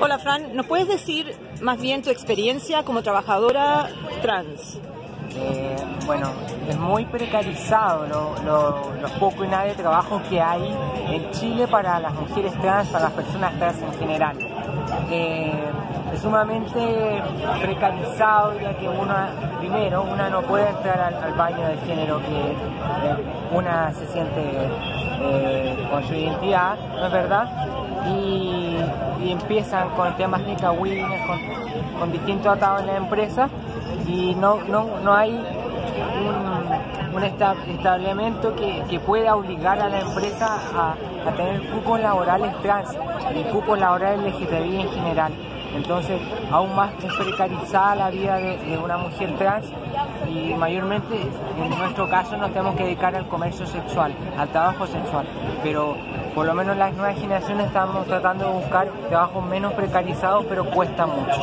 Hola Fran, ¿nos puedes decir más bien tu experiencia como trabajadora trans? Eh, bueno, es muy precarizado lo, lo, los poco y nada de trabajo que hay en Chile para las mujeres trans, para las personas trans en general. Eh, es sumamente precarizado ya que una, primero, una no puede entrar al, baño de género que eh, una se siente con su identidad, ¿no es verdad? Y, empiezan con temas de cagüines, con, con distintos atados en la empresa y no, no, no hay un, un establecimiento que, que, pueda obligar a la empresa a, a tener cupos laborales trans y cupos laborales LGTBI en general. Entonces, aún más es precarizada la vida de, una mujer trans y mayormente en nuestro caso nos tenemos que dedicar al comercio sexual, al trabajo sexual. Pero por lo menos las nuevas generaciones estamos tratando de buscar trabajos menos precarizados, pero cuesta mucho.